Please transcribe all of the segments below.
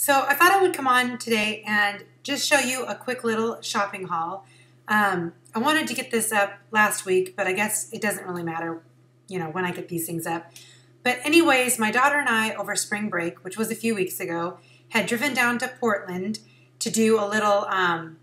So I thought I would come on today and just show you a quick little shopping haul. Um, I wanted to get this up last week, but I guess it doesn't really matter, you know, when I get these things up. But anyways, my daughter and I over spring break, which was a few weeks ago, had driven down to Portland to do a little um,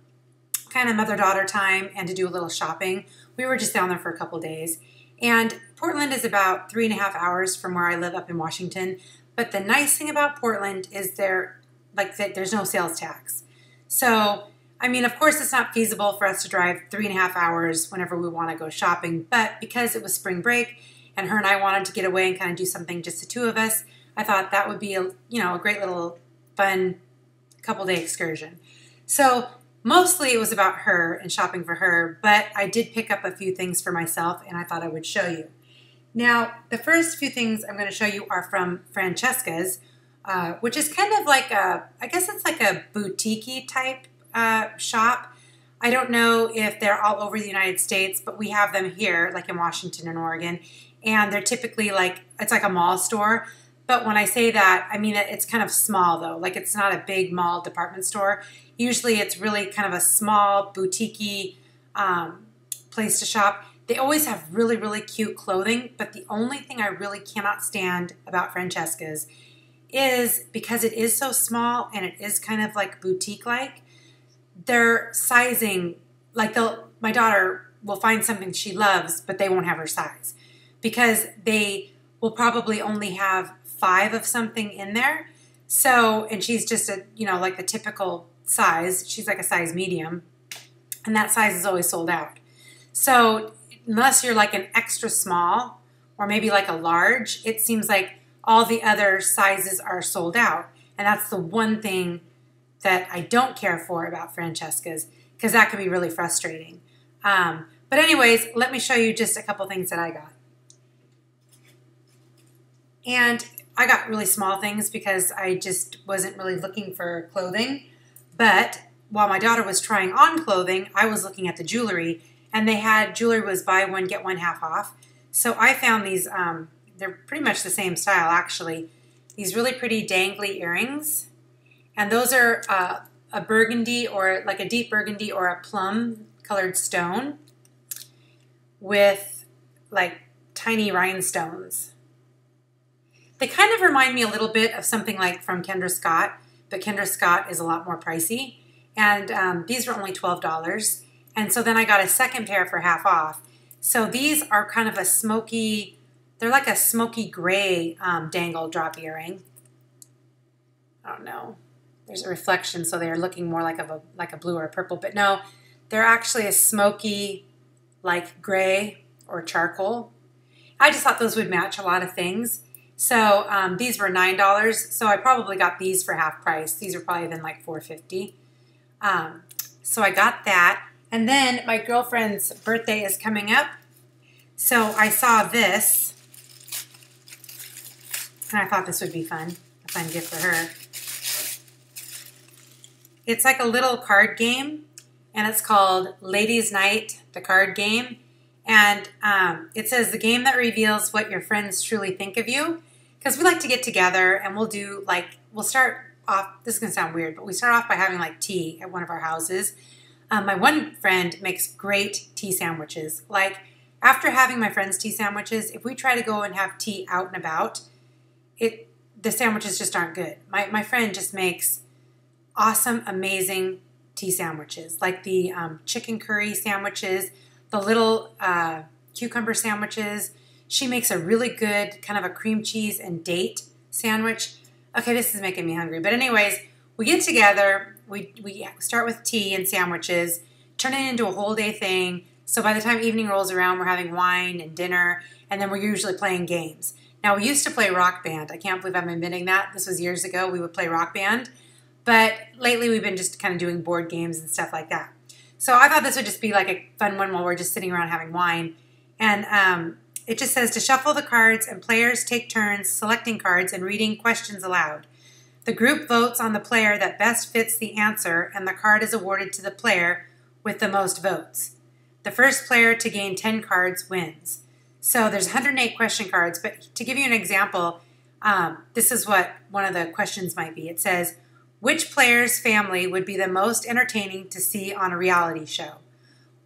kind of mother-daughter time and to do a little shopping. We were just down there for a couple days. And Portland is about three and a half hours from where I live up in Washington. But the nice thing about Portland is there like that there's no sales tax. So, I mean, of course, it's not feasible for us to drive three and a half hours whenever we want to go shopping, but because it was spring break and her and I wanted to get away and kind of do something just the two of us, I thought that would be a you know a great little fun couple day excursion. So mostly it was about her and shopping for her, but I did pick up a few things for myself and I thought I would show you. Now, the first few things I'm going to show you are from Francesca's, uh, which is kind of like a, I guess it's like a boutique type uh, shop. I don't know if they're all over the United States, but we have them here, like in Washington and Oregon. And they're typically like, it's like a mall store. But when I say that, I mean it's kind of small though. Like it's not a big mall department store. Usually it's really kind of a small boutique um, place to shop. They always have really, really cute clothing. But the only thing I really cannot stand about Francesca's is because it is so small and it is kind of like boutique like, their sizing, like they'll, my daughter will find something she loves, but they won't have her size because they will probably only have five of something in there. So, and she's just a, you know, like the typical size. She's like a size medium, and that size is always sold out. So, unless you're like an extra small or maybe like a large, it seems like all the other sizes are sold out. And that's the one thing that I don't care for about Francesca's because that can be really frustrating. Um, but anyways, let me show you just a couple things that I got. And I got really small things because I just wasn't really looking for clothing. But while my daughter was trying on clothing, I was looking at the jewelry and they had jewelry was buy one, get one half off. So I found these um, they're pretty much the same style actually. These really pretty dangly earrings. And those are uh, a burgundy or like a deep burgundy or a plum colored stone with like tiny rhinestones. They kind of remind me a little bit of something like from Kendra Scott, but Kendra Scott is a lot more pricey. And um, these were only $12. And so then I got a second pair for half off. So these are kind of a smoky, they're like a smoky gray um, dangle drop earring. I don't know. There's a reflection, so they're looking more like a like a blue or a purple. But no, they're actually a smoky, like gray or charcoal. I just thought those would match a lot of things. So um, these were nine dollars. So I probably got these for half price. These are probably then like four fifty. Um, so I got that, and then my girlfriend's birthday is coming up. So I saw this and I thought this would be fun, a fun gift for her. It's like a little card game, and it's called Ladies Night, the card game. And um, it says the game that reveals what your friends truly think of you. Because we like to get together and we'll do like, we'll start off, this is going to sound weird, but we start off by having like tea at one of our houses. Um, my one friend makes great tea sandwiches. Like, after having my friend's tea sandwiches, if we try to go and have tea out and about, it the sandwiches just aren't good. My my friend just makes awesome, amazing tea sandwiches, like the um, chicken curry sandwiches, the little uh, cucumber sandwiches. She makes a really good kind of a cream cheese and date sandwich. Okay, this is making me hungry. But anyways, we get together. We we start with tea and sandwiches, turn it into a whole day thing. So by the time evening rolls around, we're having wine and dinner, and then we're usually playing games. Now, we used to play rock band. I can't believe I'm admitting that. This was years ago. We would play rock band. But lately, we've been just kind of doing board games and stuff like that. So I thought this would just be like a fun one while we're just sitting around having wine. And um, it just says to shuffle the cards, and players take turns selecting cards and reading questions aloud. The group votes on the player that best fits the answer, and the card is awarded to the player with the most votes. The first player to gain 10 cards wins. So there's 108 question cards, but to give you an example, um, this is what one of the questions might be. It says, which player's family would be the most entertaining to see on a reality show?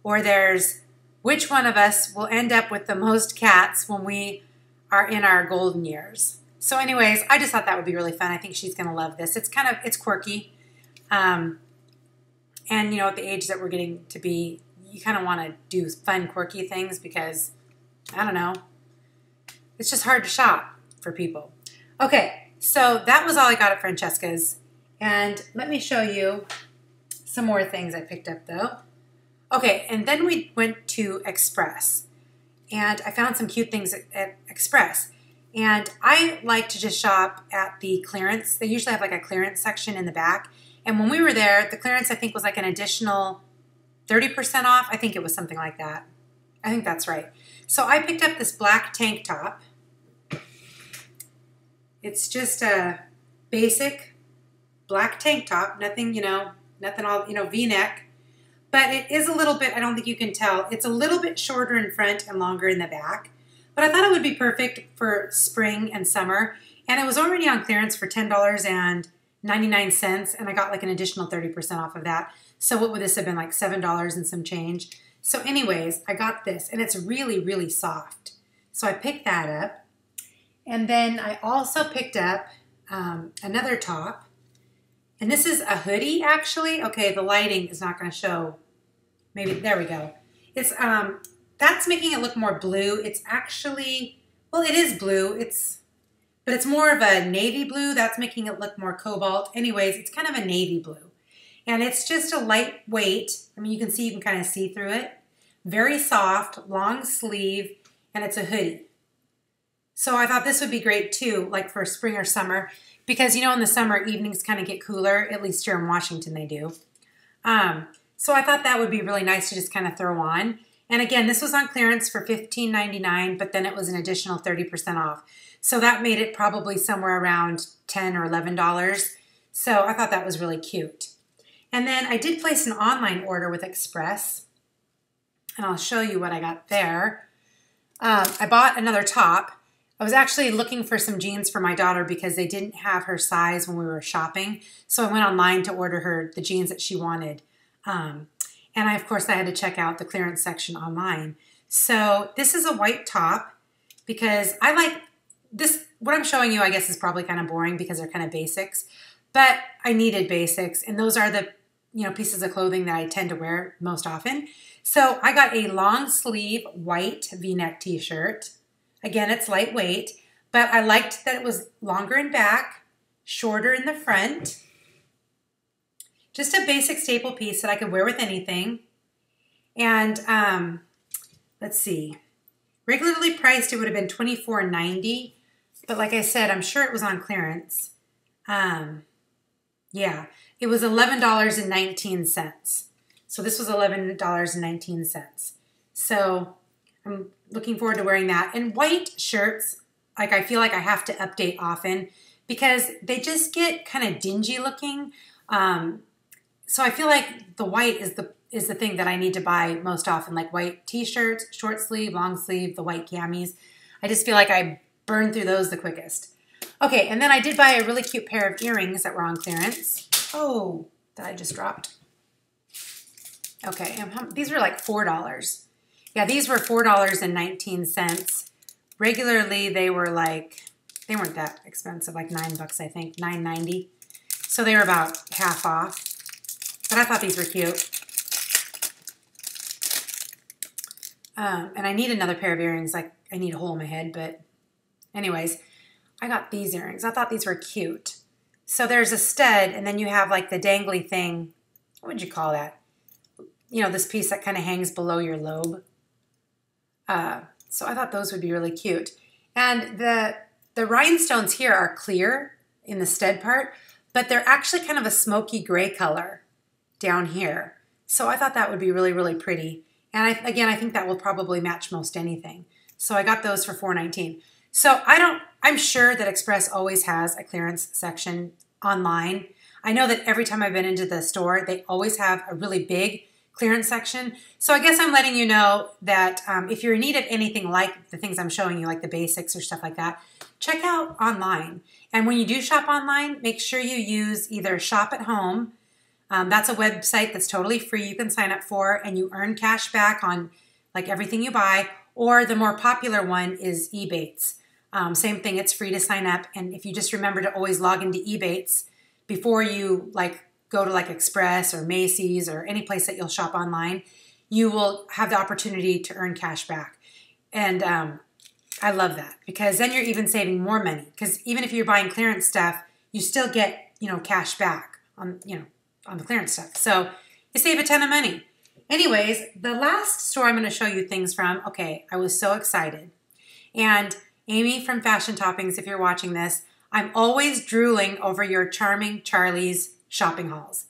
Or there's which one of us will end up with the most cats when we are in our golden years? So, anyways, I just thought that would be really fun. I think she's going to love this. It's kind of it's quirky, um, and you know, at the age that we're getting to be, you kind of want to do fun, quirky things because I don't know, it's just hard to shop for people. Okay, so that was all I got at Francesca's, and let me show you some more things I picked up though. Okay, and then we went to Express, and I found some cute things at, at Express. And I like to just shop at the clearance. They usually have like a clearance section in the back. And when we were there, the clearance I think was like an additional 30% off. I think it was something like that. I think that's right. So I picked up this black tank top. It's just a basic black tank top, nothing, you know, nothing all, you know, v-neck. But it is a little bit, I don't think you can tell, it's a little bit shorter in front and longer in the back. But I thought it would be perfect for spring and summer. And it was already on clearance for $10.99, and I got like an additional 30% off of that. So what would this have been, like $7 and some change? So anyways, I got this, and it's really, really soft. So I picked that up. And then I also picked up um, another top. And this is a hoodie, actually. Okay, the lighting is not going to show. Maybe, there we go. It's um, that's making it look more blue. It's actually, well, it is blue. It's, but it's more of a navy blue. That's making it look more cobalt. Anyways, it's kind of a navy blue. And it's just a lightweight. I mean, you can see, you can kind of see through it. Very soft, long sleeve, and it's a hoodie. So I thought this would be great too, like for spring or summer, because you know in the summer evenings kind of get cooler. At least here in Washington they do. Um, so I thought that would be really nice to just kind of throw on. And again, this was on clearance for $15.99, but then it was an additional 30% off. So that made it probably somewhere around 10 or $11. So I thought that was really cute. And then I did place an online order with Express, and I'll show you what I got there. Um, I bought another top. I was actually looking for some jeans for my daughter because they didn't have her size when we were shopping. So I went online to order her the jeans that she wanted. Um, and I, of course, I had to check out the clearance section online. So this is a white top because I like this. What I'm showing you, I guess, is probably kind of boring because they're kind of basics, but I needed basics. And those are the, you know, pieces of clothing that I tend to wear most often. So I got a long sleeve white v-neck t-shirt. Again, it's lightweight, but I liked that it was longer in back, shorter in the front, just a basic staple piece that I could wear with anything. And um, let's see, regularly priced, it would have been $24.90. But like I said, I'm sure it was on clearance. Um, yeah, it was $11.19. So this was $11.19. So I'm looking forward to wearing that. And white shirts, like I feel like I have to update often because they just get kind of dingy looking. Um, so I feel like the white is the is the thing that I need to buy most often, like white t-shirts, short sleeve, long sleeve, the white camis. I just feel like I burn through those the quickest. Okay, and then I did buy a really cute pair of earrings that were on clearance. Oh, that I just dropped. Okay, these were like $4. Yeah, these were $4.19. Regularly, they were like, they weren't that expensive, like nine bucks, I think, nine ninety. So they were about half off. But I thought these were cute. Um, and I need another pair of earrings. Like, I need a hole in my head. But anyways, I got these earrings. I thought these were cute. So there's a stud, and then you have like the dangly thing. What would you call that? You know, this piece that kind of hangs below your lobe. Uh, so I thought those would be really cute. And the the rhinestones here are clear in the stud part, but they're actually kind of a smoky gray color down here. So I thought that would be really, really pretty. And I, again, I think that will probably match most anything. So I got those for $4.19. So I don't, I'm sure that Express always has a clearance section online. I know that every time I've been into the store, they always have a really big clearance section. So I guess I'm letting you know that um, if you're in need of anything like the things I'm showing you, like the basics or stuff like that, check out online. And when you do shop online, make sure you use either Shop at Home. Um, that's a website that's totally free. You can sign up for, and you earn cash back on like everything you buy. Or the more popular one is Ebates. Um, same thing, it's free to sign up. And if you just remember to always log into Ebates before you like go to like Express or Macy's or any place that you'll shop online, you will have the opportunity to earn cash back. And um, I love that because then you're even saving more money. Because even if you're buying clearance stuff, you still get you know cash back on you know on the clearance stuff. So you save a ton of money. Anyways, the last store I'm going to show you things from. Okay, I was so excited, and Amy from Fashion Toppings, if you're watching this, I'm always drooling over your charming Charlie's shopping hauls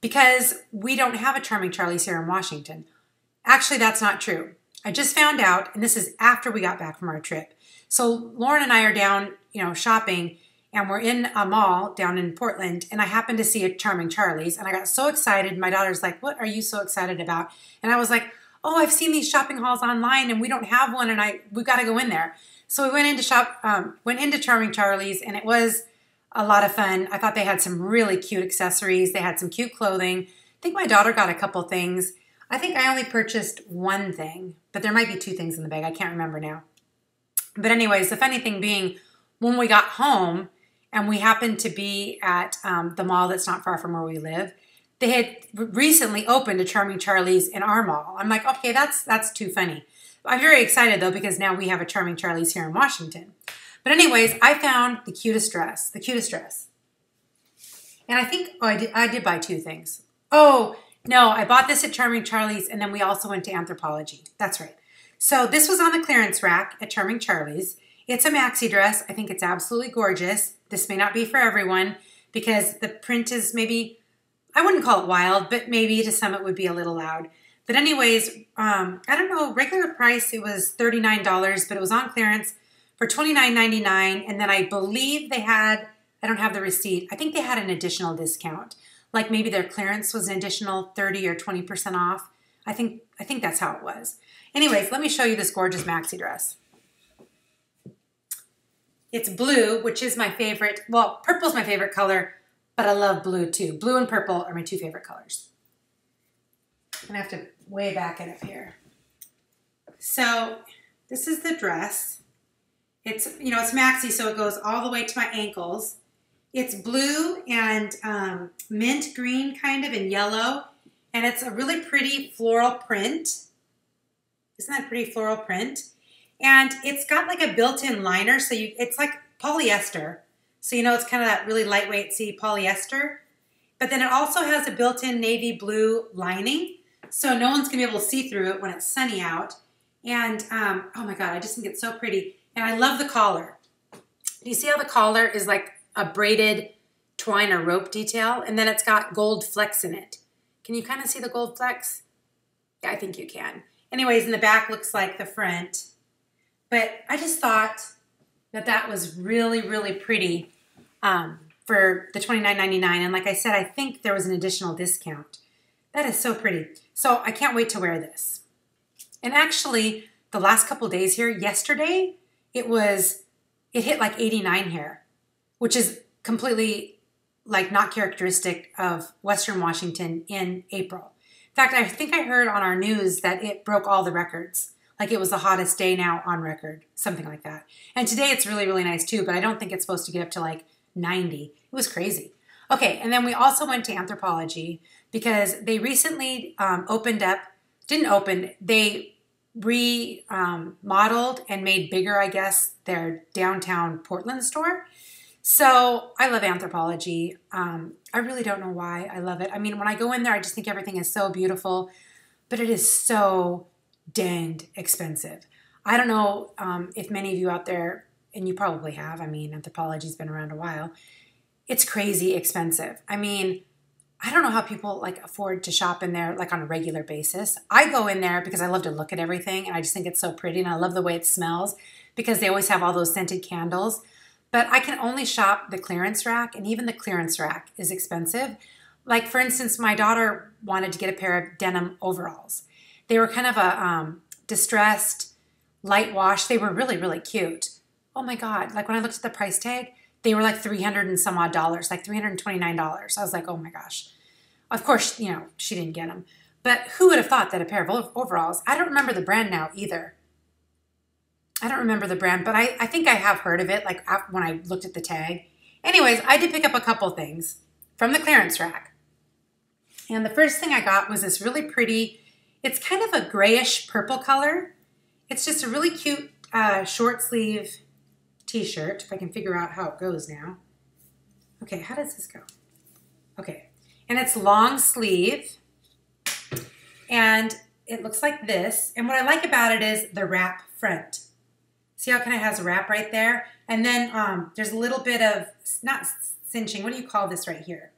because we don't have a charming Charlie's here in Washington. Actually, that's not true. I just found out, and this is after we got back from our trip. So Lauren and I are down, you know, shopping, and we're in a mall down in Portland, and I happened to see a charming Charlie's, and I got so excited. My daughter's like, "What are you so excited about?" And I was like, "Oh, I've seen these shopping hauls online, and we don't have one, and I we've got to go in there." So we went into shop, um, went into Charming Charlie's, and it was a lot of fun. I thought they had some really cute accessories. They had some cute clothing. I think my daughter got a couple things. I think I only purchased one thing, but there might be two things in the bag. I can't remember now. But anyways, the funny thing being, when we got home and we happened to be at um, the mall that's not far from where we live, they had recently opened a Charming Charlie's in our mall. I'm like, okay, that's that's too funny. I'm very excited though because now we have a charming Charlie's here in Washington. But anyways, I found the cutest dress, the cutest dress. And I think, oh, I did, I did buy two things. Oh, no, I bought this at Charming Charlie's and then we also went to Anthropologie. That's right. So this was on the clearance rack at Charming Charlie's. It's a maxi dress. I think it's absolutely gorgeous. This may not be for everyone because the print is maybe, I wouldn't call it wild, but maybe to some it would be a little loud. But anyways, um, I don't know, regular price, it was $39, but it was on clearance for $29.99. And then I believe they had, I don't have the receipt, I think they had an additional discount. Like maybe their clearance was an additional 30 or 20% off. I think, I think that's how it was. Anyways, let me show you this gorgeous maxi dress. It's blue, which is my favorite. Well, purple's my favorite color, but I love blue too. Blue and purple are my two favorite colors. I'm gonna have to way back it up here. So this is the dress. It's, you know, it's maxi, so it goes all the way to my ankles. It's blue and um, mint green kind of and yellow. And it's a really pretty floral print. Isn't that pretty floral print? And it's got like a built-in liner, so you it's like polyester. So you know it's kind of that really lightweight, see, polyester. But then it also has a built-in navy blue lining. So no one's gonna be able to see through it when it's sunny out. And um, oh my God, I just think it's so pretty. And I love the collar. Do you see how the collar is like a braided twine or rope detail? And then it's got gold flecks in it. Can you kind of see the gold flecks? Yeah, I think you can. Anyways, in the back looks like the front. But I just thought that that was really, really pretty um, for the $29.99. And like I said, I think there was an additional discount. That is so pretty. So I can't wait to wear this. And actually, the last couple days here, yesterday, it was, it hit like 89 here, which is completely like not characteristic of Western Washington in April. In fact, I think I heard on our news that it broke all the records. Like it was the hottest day now on record, something like that. And today it's really, really nice too, but I don't think it's supposed to get up to like 90. It was crazy. Okay, and then we also went to Anthropologie because they recently um, opened up, didn't open, they remodeled um, and made bigger, I guess, their downtown Portland store. So I love Anthropologie. Um, I really don't know why I love it. I mean, when I go in there, I just think everything is so beautiful, but it is so danged expensive. I don't know um, if many of you out there, and you probably have, I mean, Anthropologie's been around a while, it's crazy expensive. I mean, I don't know how people like afford to shop in there like on a regular basis. I go in there because I love to look at everything and I just think it's so pretty and I love the way it smells because they always have all those scented candles. But I can only shop the clearance rack and even the clearance rack is expensive. Like, for instance, my daughter wanted to get a pair of denim overalls. They were kind of a um, distressed, light wash. They were really, really cute. Oh my God. Like, when I looked at the price tag, they were like 300 and some odd dollars, like $329. I was like, oh my gosh. Of course, you know, she didn't get them. But who would have thought that a pair of overalls, I don't remember the brand now either. I don't remember the brand, but I, I think I have heard of it, like when I looked at the tag. Anyways, I did pick up a couple things from the clearance rack. And the first thing I got was this really pretty, it's kind of a grayish purple color. It's just a really cute uh, short sleeve t-shirt, if I can figure out how it goes now. Okay, how does this go? Okay, and it's long sleeve, and it looks like this. And what I like about it is the wrap front. See how it kind of has a wrap right there? And then um, there's a little bit of, not cinching, what do you call this right here?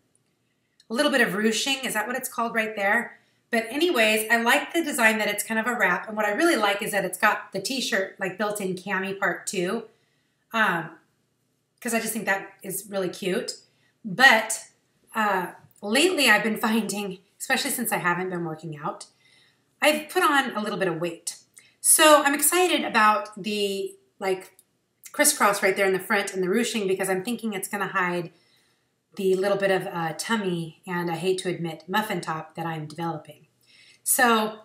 A little bit of ruching, is that what it's called right there? But anyways, I like the design that it's kind of a wrap. And what I really like is that it's got the t-shirt like built-in cami part too. Um, because I just think that is really cute. But uh, lately I've been finding, especially since I haven't been working out, I've put on a little bit of weight. So I'm excited about the like crisscross right there in the front and the ruching because I'm thinking it's going to hide the little bit of uh, tummy and I hate to admit muffin top that I'm developing. So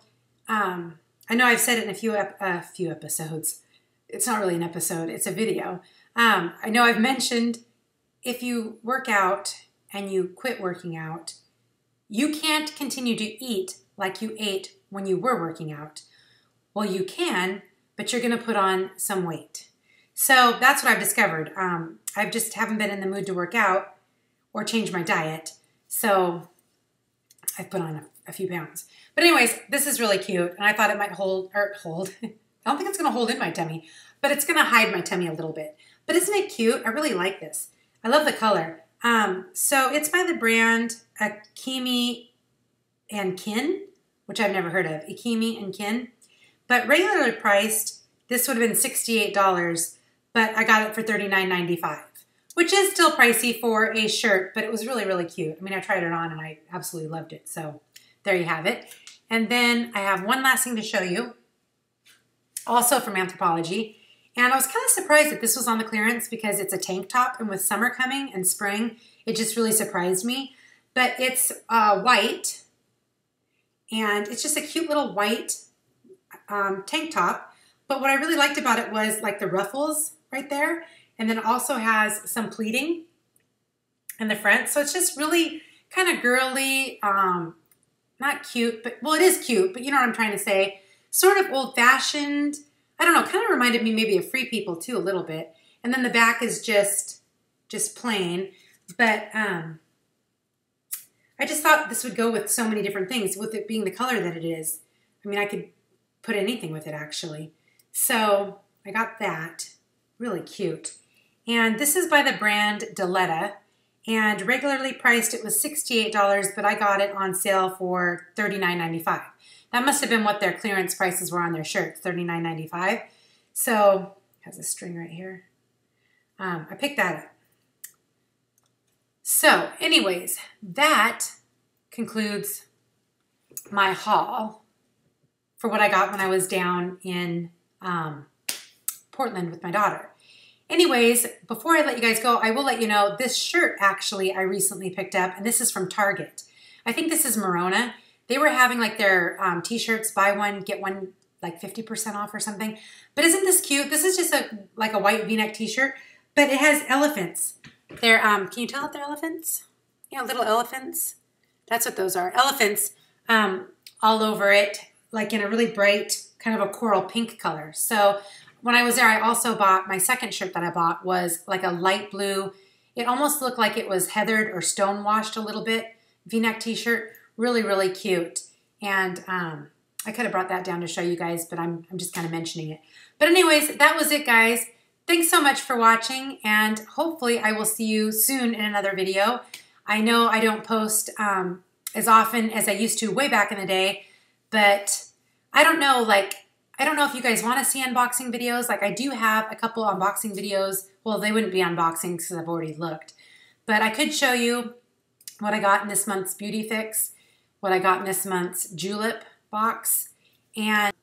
um, I know I've said it in a few ep- a few episodes. It's not really an episode; it's a video. Um, I know I've mentioned if you work out and you quit working out, you can't continue to eat like you ate when you were working out. Well, you can, but you're going to put on some weight. So that's what I've discovered. Um, I just haven't been in the mood to work out or change my diet. So I've put on a, a few pounds. But anyways, this is really cute, and I thought it might hold or hold. I don't think it's going to hold in my tummy, but it's going to hide my tummy a little bit. But isn't it cute? I really like this. I love the color. Um, so it's by the brand Akemi and Kin, which I've never heard of. Akemi and Kin. But regularly priced, this would have been $68, but I got it for $39.95, which is still pricey for a shirt, but it was really, really cute. I mean, I tried it on and I absolutely loved it. So there you have it. And then I have one last thing to show you, also from Anthropologie. And I was kind of surprised that this was on the clearance because it's a tank top, and with summer coming and spring, it just really surprised me. But it's uh, white, and it's just a cute little white um, tank top. But what I really liked about it was like the ruffles right there. And then it also has some pleating in the front. So it's just really kind of girly, um, not cute, but well, it is cute, but you know what I'm trying to say. Sort of old fashioned. I don't know, kind of reminded me maybe of Free People too, a little bit. And then the back is just, just plain. But um, I just thought this would go with so many different things, with it being the color that it is. I mean, I could put anything with it actually. So I got that. Really cute. And this is by the brand Deletta. And regularly priced, it was $68, but I got it on sale for $39.95. That must have been what their clearance prices were on their shirts, $39.95. So, has a string right here. Um, I picked that up. So, anyways, that concludes my haul for what I got when I was down in um, Portland with my daughter. Anyways, before I let you guys go, I will let you know this shirt actually I recently picked up, and this is from Target. I think this is Merona. They were having like their um, t-shirts, buy one, get one like 50% off or something. But isn't this cute? This is just a like a white v-neck t-shirt, but it has elephants. They're, um, can you tell that they're elephants? Yeah, little elephants. That's what those are. Elephants um, all over it like in a really bright kind of a coral pink color. So when I was there, I also bought my second shirt that I bought was like a light blue. It almost looked like it was heathered or stone washed a little bit. V-neck t-shirt, really, really cute. And um, I could have brought that down to show you guys, but I'm, I'm just kind of mentioning it. But anyways, that was it, guys. Thanks so much for watching, and hopefully I will see you soon in another video. I know I don't post um, as often as I used to way back in the day, but I don't know, like, I don't know if you guys want to see unboxing videos. Like, I do have a couple unboxing videos. Well, they wouldn't be unboxing because I've already looked. But I could show you what I got in this month's Beauty Fix, what I got in this month's Julep box, and